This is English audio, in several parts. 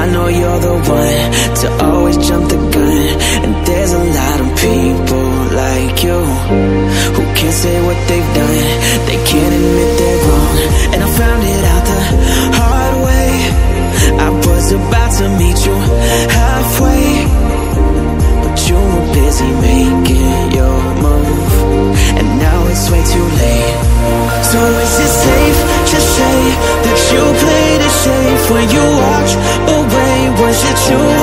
I know you're the one to always jump the gun. And there's a lot of people like you Who can't say what they've done. They can't admit they're wrong. And I found it out the hard way. I was about to meet you halfway. But you were busy making your move. And now it's way too late. So is it safe to say That you played it safe when you was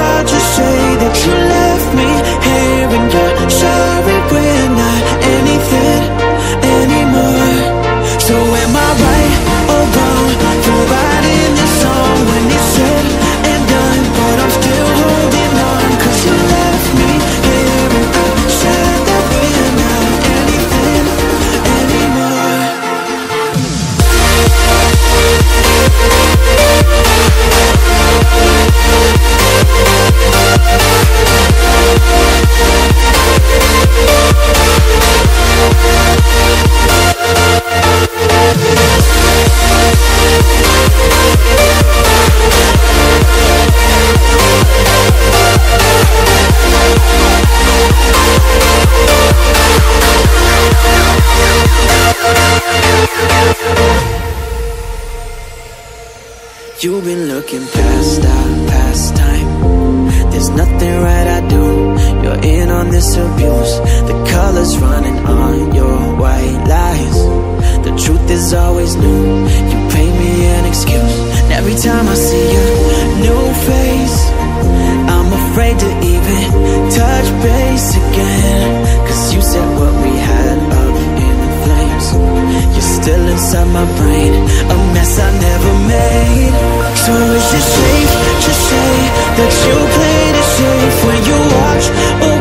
You've been looking past our past time. There's nothing right I do. You're in on this abuse. The colors running on your white lies. The truth is always new. You paint me an excuse. And every time I see your new face I'm afraid to even touch base again. Cause you said what we had up in the flames. You're still inside my brain Mess I never made. So is it safe to say That you played it safe When you walked